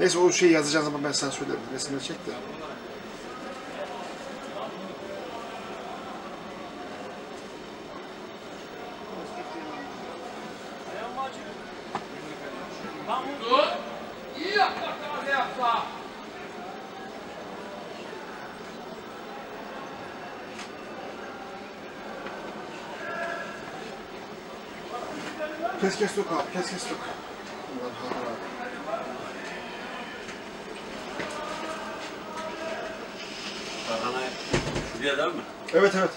Neyse o şeyi yazacağın zaman ben sana söylerim. Resimleri çek de. Kes kes tok abi. Kes kes tok. Bunlar hazır abi. Tarhana şuraya değil mi? Evet evet.